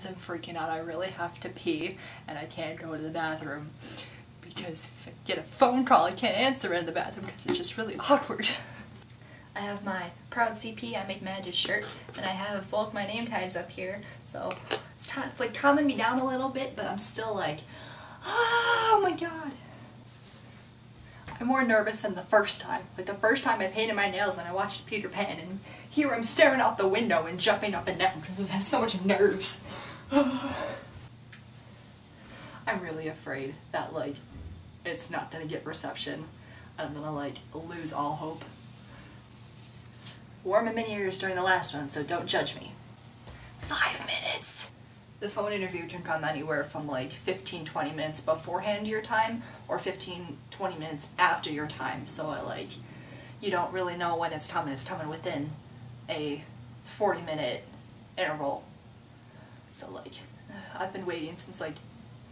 As I'm freaking out, I really have to pee and I can't go to the bathroom because if I get a phone call I can't answer in the bathroom because it's just really awkward. I have my Proud CP I Make Magic shirt and I have both my name tags up here so it's kind of like calming me down a little bit but I'm still like oh my god. I'm more nervous than the first time. Like the first time I painted my nails and I watched Peter Pan and here I'm staring out the window and jumping up and down because I have so much nerves. I'm really afraid that like it's not gonna get reception. I'm gonna like lose all hope. Wore my mini ears during the last one, so don't judge me. Five minutes! The phone interview can come anywhere from like 15-20 minutes beforehand your time or 15-20 minutes after your time. So I like, you don't really know when it's coming. It's coming within a 40 minute interval. So like, I've been waiting since like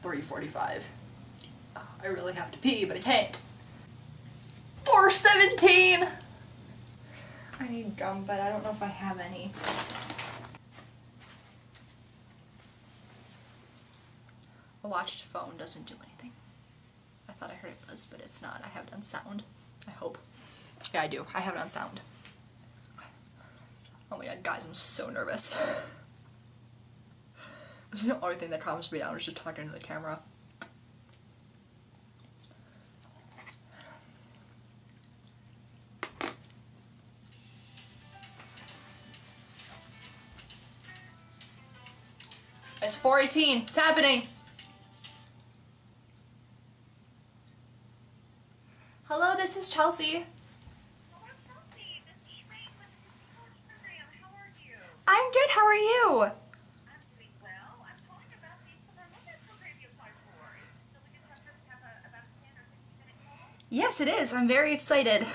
3.45. Uh, I really have to pee, but I can't. 4.17! I need gum, but I don't know if I have any. A watched phone doesn't do anything. I thought I heard it buzz, but it's not. I have it on sound. I hope. Yeah, I do. I have it on sound. Oh my god, guys, I'm so nervous. This is the only thing that calms me down is just talking to the camera. It's 418. It's happening. Hello, this is Chelsea. I'm good. How are you? Yes, it is. I'm very excited.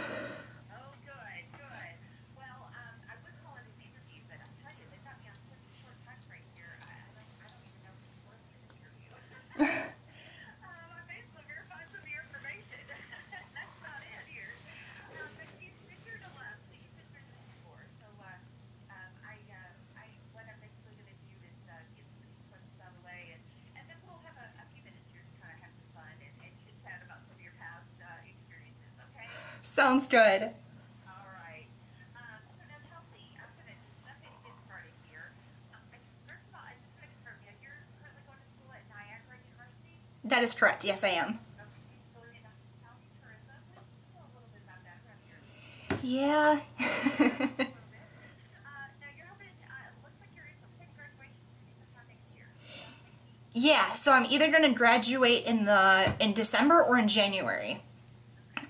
Sounds good. That is correct. Yes, I am. Yeah. yeah, so I'm either going to graduate in the in December or in January.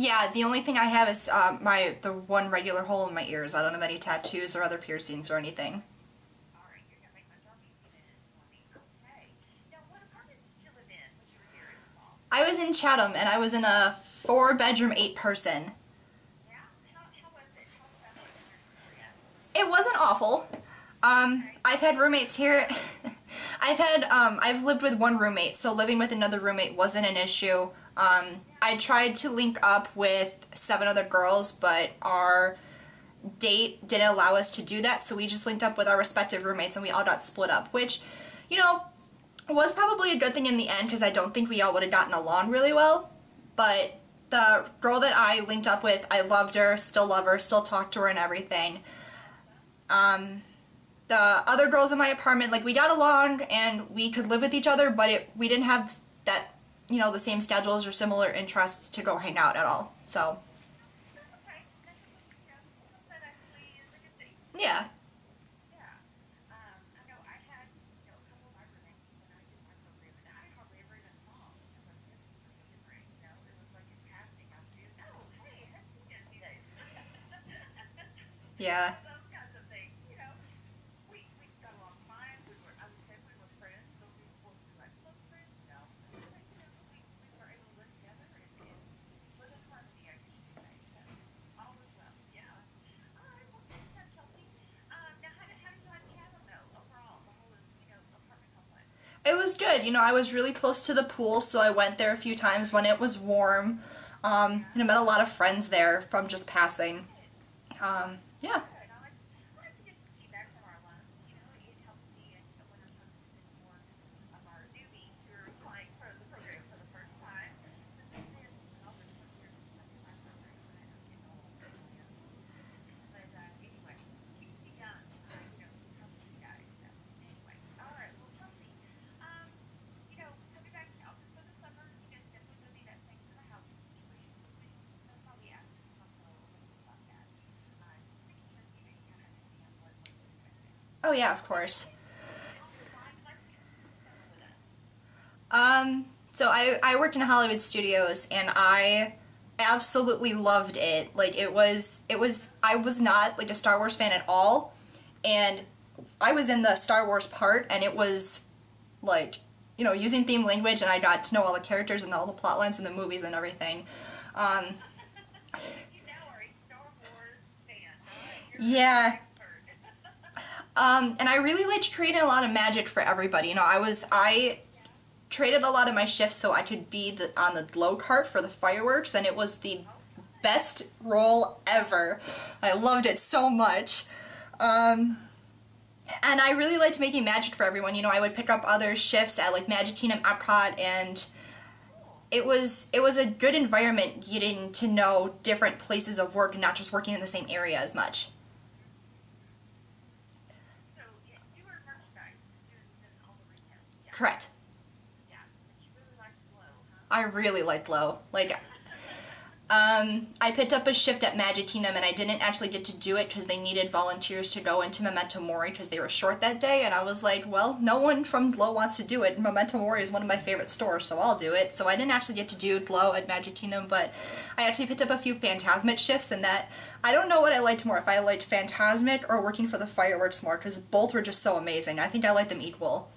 Yeah, the only thing I have is uh, my the one regular hole in my ears. I don't have any tattoos or other piercings or anything. I was in Chatham and I was in a four bedroom, eight person. It wasn't awful. Um, I've had roommates here. I've had, um, I've lived with one roommate, so living with another roommate wasn't an issue. Um, I tried to link up with seven other girls, but our date didn't allow us to do that, so we just linked up with our respective roommates and we all got split up, which, you know, was probably a good thing in the end because I don't think we all would have gotten along really well, but the girl that I linked up with, I loved her, still love her, still talk to her and everything. Um, the other girls in my apartment, like we got along and we could live with each other, but it, we didn't have that, you know, the same schedules or similar interests to go hang out at all. So, yeah. Yeah. It was good. You know, I was really close to the pool, so I went there a few times when it was warm. Um, and I met a lot of friends there from just passing. Um, yeah. Oh yeah, of course. Um, so I, I worked in Hollywood studios and I absolutely loved it. Like it was, it was, I was not like a Star Wars fan at all. And I was in the Star Wars part and it was like, you know, using theme language and I got to know all the characters and all the plot lines in the movies and everything. Um, yeah, um, and I really liked creating a lot of magic for everybody. You know, I was, I traded a lot of my shifts so I could be the, on the glow cart for the fireworks, and it was the best role ever. I loved it so much. Um, and I really liked making magic for everyone. You know, I would pick up other shifts at like Magic Kingdom Epcot and it was it was a good environment getting to know different places of work and not just working in the same area as much. Correct. I really liked Glow. Like, um, I picked up a shift at Magic Kingdom and I didn't actually get to do it because they needed volunteers to go into Memento Mori because they were short that day and I was like, well, no one from Glow wants to do it. Memento Mori is one of my favorite stores, so I'll do it. So I didn't actually get to do Glow at Magic Kingdom, but I actually picked up a few Fantasmic shifts and that, I don't know what I liked more, if I liked Fantasmic or working for the fireworks more because both were just so amazing. I think I liked them equal.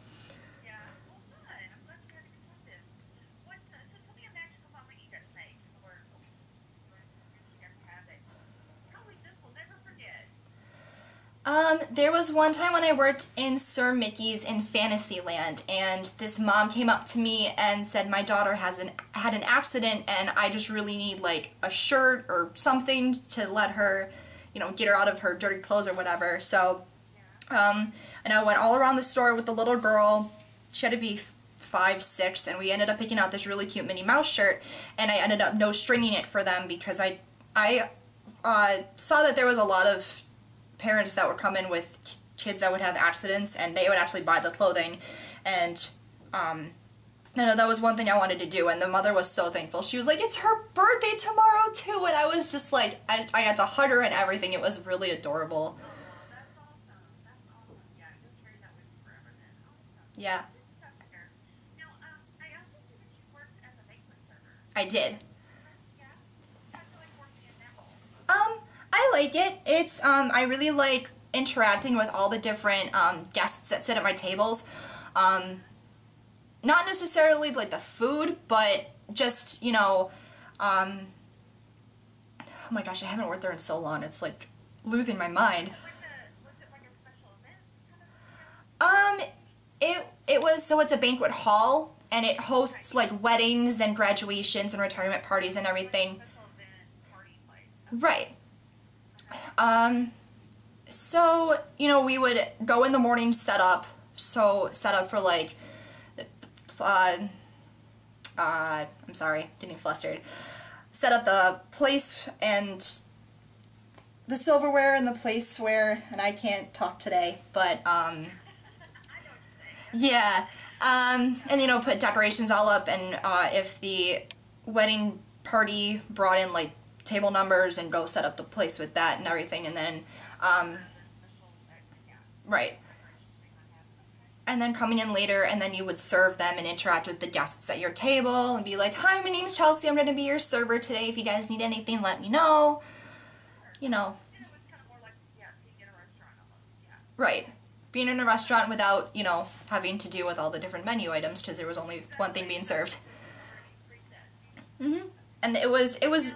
Um, there was one time when I worked in Sir Mickey's in Fantasyland, and this mom came up to me and said my daughter has an had an accident, and I just really need like a shirt or something to let her, you know, get her out of her dirty clothes or whatever. So, um, and I went all around the store with the little girl. She had to be five, six, and we ended up picking out this really cute Minnie Mouse shirt, and I ended up no stringing it for them because I I uh, saw that there was a lot of parents that would come in with kids that would have accidents and they would actually buy the clothing and um, you know, that was one thing I wanted to do, and the mother was so thankful. She was like, it's her birthday tomorrow, too, and I was just like, I, I had to hug her and everything. It was really adorable. Yeah. I did. Um, I like it. It's, um, I really like interacting with all the different um, guests that sit at my tables. Um, not necessarily like the food, but just, you know, um, oh my gosh, I haven't worked there in so long. It's like losing my mind. Um, it, it was, so it's a banquet hall, and it hosts like weddings and graduations and retirement parties and everything. Right. Um, so, you know, we would go in the morning set up, so set up for like, uh, uh, I'm sorry, getting flustered. set up the place and the silverware and the placeware, and I can't talk today, but, um, yeah, um, and, you know, put decorations all up, and, uh, if the wedding party brought in, like, table numbers and go set up the place with that and everything, and then, um, right. And then coming in later, and then you would serve them and interact with the guests at your table and be like, Hi, my name's Chelsea, I'm going to be your server today. If you guys need anything, let me know you know. Right. Being in a restaurant without, you know, having to deal with all the different menu items because there was only one thing being served. Mhm. And it was it was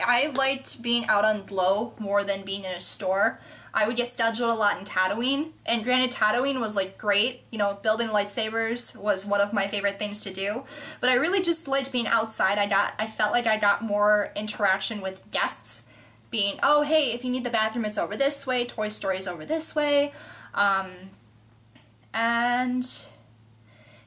I liked being out on Glow more than being in a store. I would get scheduled a lot in Tatooine, and granted Tatooine was like great, you know, building lightsabers was one of my favorite things to do, but I really just liked being outside. I got, I felt like I got more interaction with guests, being, oh hey, if you need the bathroom it's over this way, Toy Story's over this way, um, and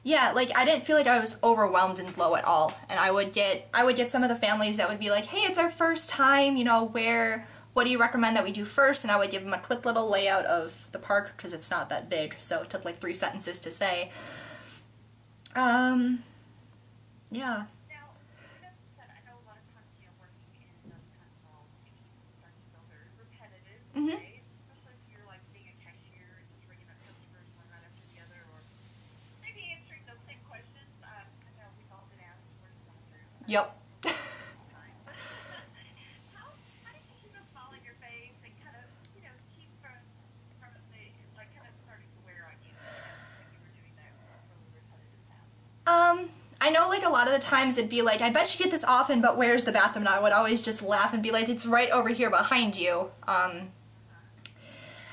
yeah, like I didn't feel like I was overwhelmed and Glow at all. And I would get I would get some of the families that would be like, "Hey, it's our first time, you know, where what do you recommend that we do first? And I would give them a quick little layout of the park because it's not that big, so it took like three sentences to say. Um, yeah. Mm-hmm. Yep. Um, I know like a lot of the times it'd be like, I bet you get this often, but where's the bathroom? And I would always just laugh and be like, it's right over here behind you. Um,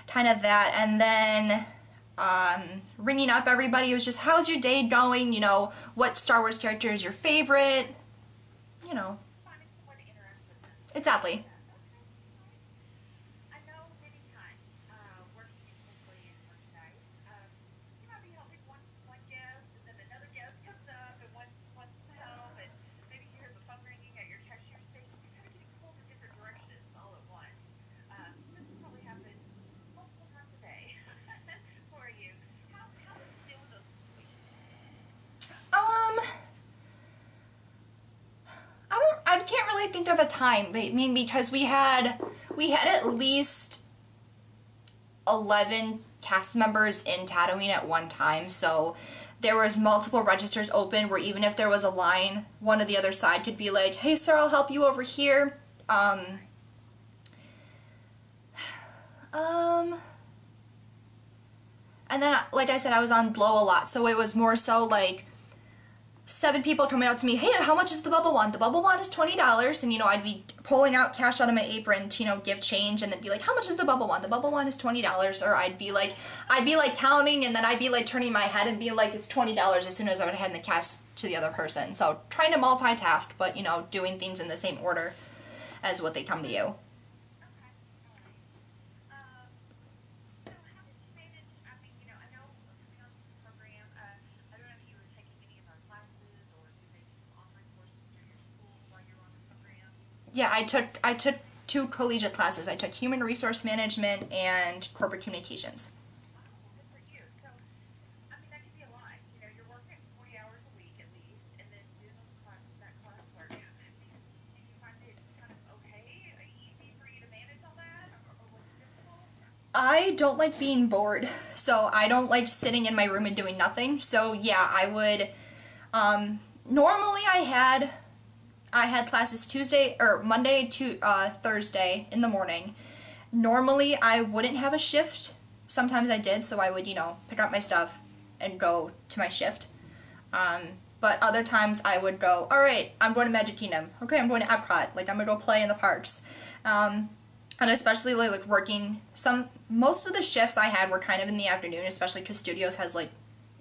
kind of that. And then um, ringing up everybody was just, how's your day going? You know, what Star Wars character is your favorite? You know. it's really think of a time. I mean, because we had we had at least eleven cast members in Tatooine at one time, so there was multiple registers open where even if there was a line, one of the other side could be like, "Hey, sir, I'll help you over here." Um, um, and then, like I said, I was on Glow a lot, so it was more so like seven people coming out to me, hey, how much is the bubble wand? The bubble wand is $20, and, you know, I'd be pulling out cash out of my apron to, you know, give change, and then be like, how much is the bubble wand? The bubble wand is $20, or I'd be like, I'd be like counting, and then I'd be like turning my head and be like, it's $20 as soon as I would hand the cash to the other person. So trying to multitask, but, you know, doing things in the same order as what they come to you. Yeah, I took I took two collegiate classes. I took human resource management and corporate communications. I don't like being bored, so I don't like sitting in my room and doing nothing. So yeah, I would, um, normally I had I had classes Tuesday or Monday to uh, Thursday in the morning. Normally I wouldn't have a shift. Sometimes I did, so I would, you know, pick up my stuff and go to my shift. Um, but other times I would go, all right, I'm going to Magic Kingdom. Okay, I'm going to Epcot. Like I'm gonna go play in the parks. Um, and especially like working some most of the shifts I had were kind of in the afternoon, especially because studios has like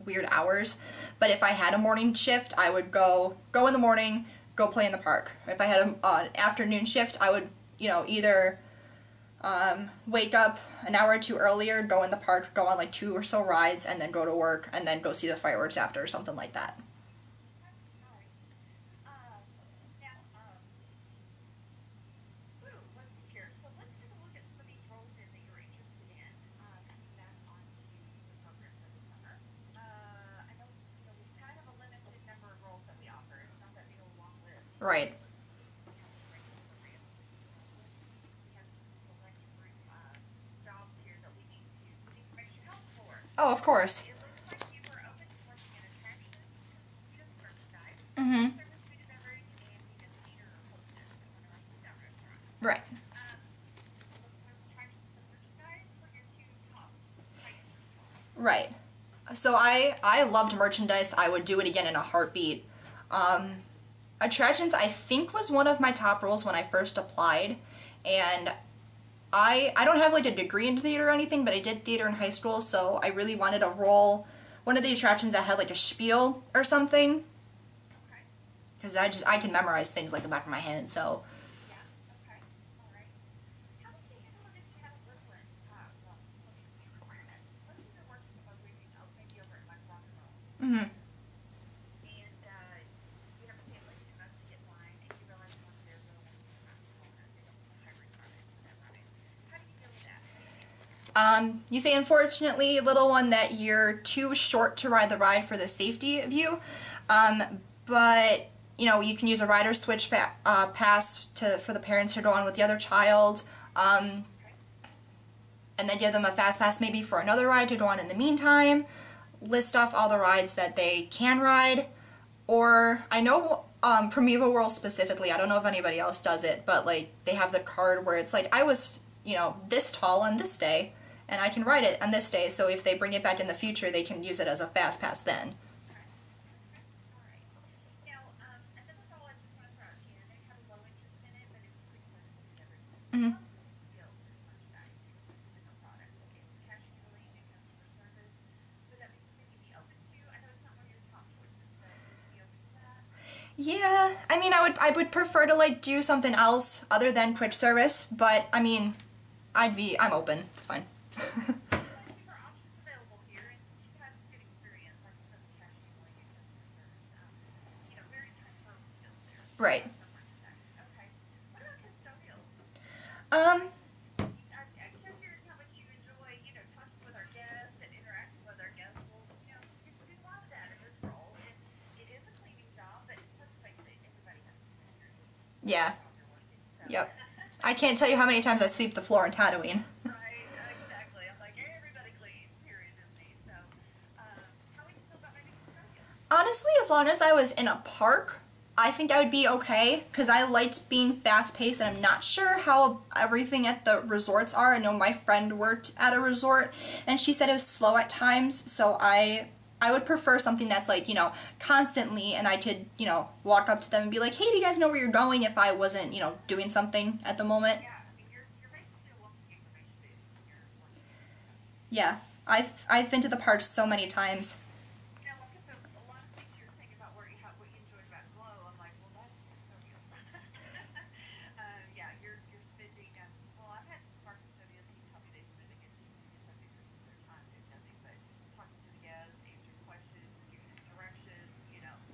weird hours. But if I had a morning shift, I would go go in the morning, go play in the park. If I had an uh, afternoon shift, I would you know either um, wake up an hour or two earlier, go in the park, go on like two or so rides, and then go to work, and then go see the fireworks after or something like that. Right. Oh, of course. Mm-hmm. Right. Right. So I, I loved merchandise. I would do it again in a heartbeat. Um, attractions, I think, was one of my top roles when I first applied. And I I don't have like a degree in theater or anything, but I did theater in high school, so I really wanted a role, one of the attractions that had like a spiel or something. Because I just I can memorize things like the back of my hand, so. Mm-hmm. Um, you say, unfortunately, little one, that you're too short to ride the ride for the safety of you, um, but you know you can use a rider switch uh, pass to for the parents to go on with the other child, um, and then give them a fast pass maybe for another ride to go on in the meantime. List off all the rides that they can ride, or I know um, Primeval Whirl specifically. I don't know if anybody else does it, but like they have the card where it's like I was you know this tall on this day and I can write it on this day, so if they bring it back in the future, they can use it as a fast pass then. Mm-hmm. Yeah, I mean, I would I would prefer to like do something else other than quick service, but I mean, I'd be I'm open. Right. Um, Yeah. Yep. I can't tell you how many times I sweep the floor in Tatooine. As I was in a park, I think I would be okay because I liked being fast paced and I'm not sure how everything at the resorts are. I know my friend worked at a resort and she said it was slow at times so I I would prefer something that's like, you know, constantly and I could, you know, walk up to them and be like, hey, do you guys know where you're going if I wasn't, you know, doing something at the moment. Yeah, I've, I've been to the park so many times.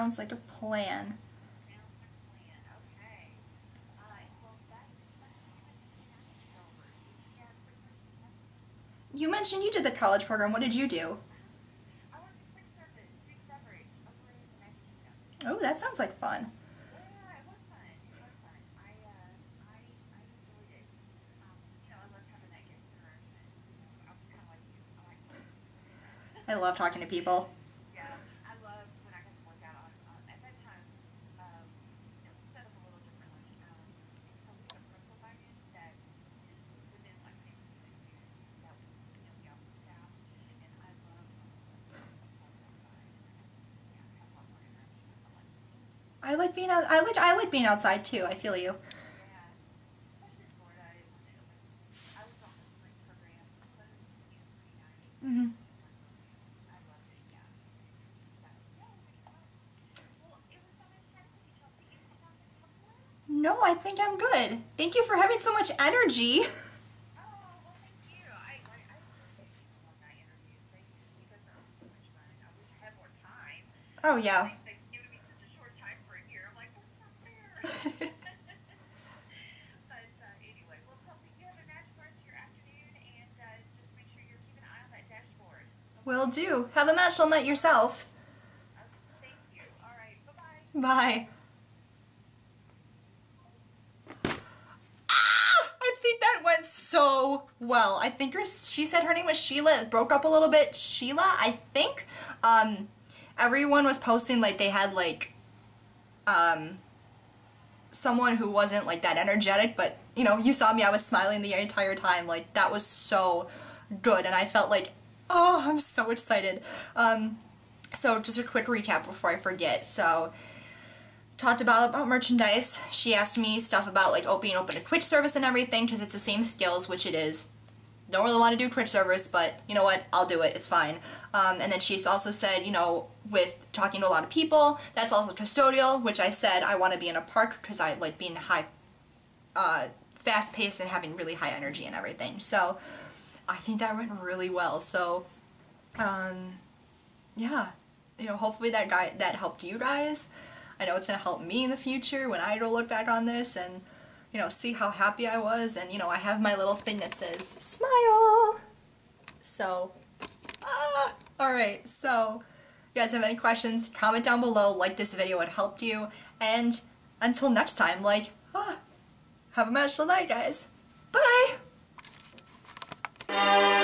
Sounds like a plan. You mentioned you did the college program. What did you do? Oh, that sounds like fun. I love talking to people. Yeah, I love when I get to work out on, on at that time, um, you know, set up a little differently. Um, so we have a rental wagon that is within like six six years that was, you know, we all staff, and I love um, yeah, have a lot more energy. I like I like being out. I like. I like being outside too. I feel you. Mm-hmm. no i think i'm good. Thank you for having so much energy. Oh, it Will do. Have a magical night yourself. Thank you. All right. Bye-bye. Bye. Ah! I think that went so well. I think her, she said her name was Sheila. It broke up a little bit. Sheila, I think. Um, everyone was posting like they had like um, someone who wasn't like that energetic, but you know, you saw me, I was smiling the entire time. Like that was so good, and I felt like, oh, I'm so excited. Um, so just a quick recap before I forget. So talked about about merchandise. She asked me stuff about like being open a quick service and everything because it's the same skills, which it is. Don't really want to do quick service, but you know what? I'll do it. It's fine. Um, and then she's also said, you know, with talking to a lot of people, that's also custodial, which I said I want to be in a park because I like being high, uh, fast paced and having really high energy and everything. So I think that went really well. So, um, yeah, you know, hopefully that guy that helped you guys. I know it's gonna help me in the future when I look back on this and you know see how happy I was and you know I have my little thing that says smile. So, ah, all right. So, you guys have any questions? Comment down below. Like this video, it helped you. And until next time, like, ah, have a magical night, guys. Bye.